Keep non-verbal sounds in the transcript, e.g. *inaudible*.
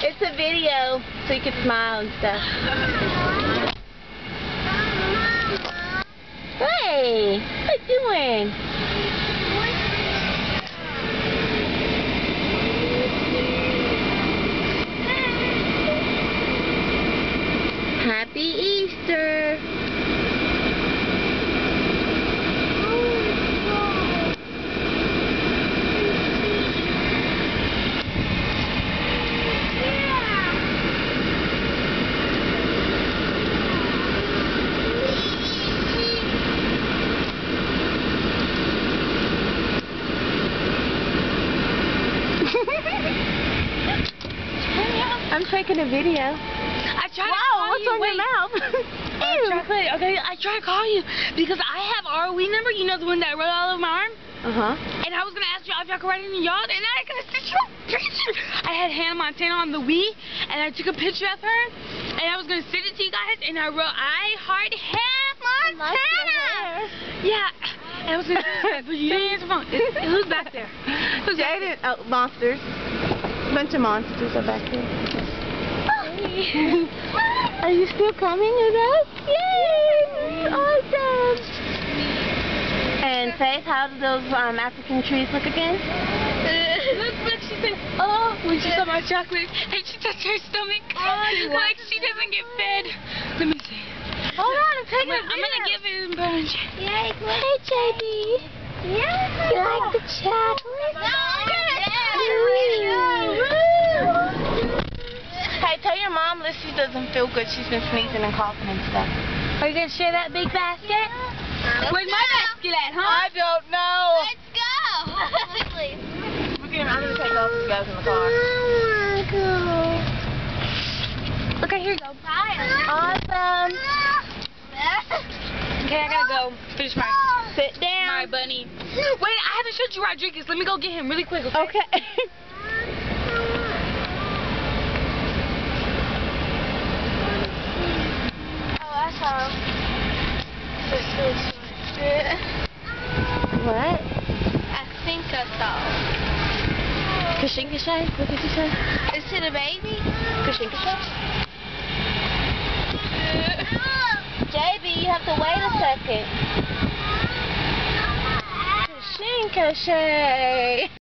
It's a video, so you can smile and stuff. Hey, what you doing? Taking a video. I tried to Wow, call what's you. on Wait. your mouth? Ew. chocolate. Okay, I tried to call you because I have our Wii number. You know the one that I wrote all over my arm. Uh-huh. And I was gonna ask you if y'all could write in your yard, and I could send you a picture. I had Hannah Montana on the Wii, and I took a picture of her, and I was gonna send it to you guys, and I wrote I heart Hannah Montana. Yeah. And I was gonna *laughs* but you didn't answer the phone. Who's back there? Who's Jaden, oh, monsters. Bunch of monsters are back *laughs* Are you still coming with us? Yay! Awesome! And Faith, how do those um, African trees look again? look, look, she said, oh, when she saw my chocolate, and she touched her stomach. you *laughs* like she doesn't get fed. Let me see. Hold on, I'm I'm taking gonna, a I'm gonna give it a bunch. Yay, hey, JD. Yeah. You like the chocolate? Hey, tell your mom Lissy doesn't feel good. She's been sneezing and coughing and stuff. Are you gonna share that big basket? Where's my basket at, huh? I don't know. Let's go. We're gonna, I'm gonna take off you guys in the car. Okay, here you go. Awesome. Okay, I gotta go. Finish my Sit my down. bunny. Wait, I haven't showed you Rodriguez. Let me go get him really quick, okay? Okay. *laughs* Oh, I saw him. what? I think I saw him. Kashinkashay? What did you say? Is it a baby? Kashinkashay? JB, you have to wait a second. Kashinkashay.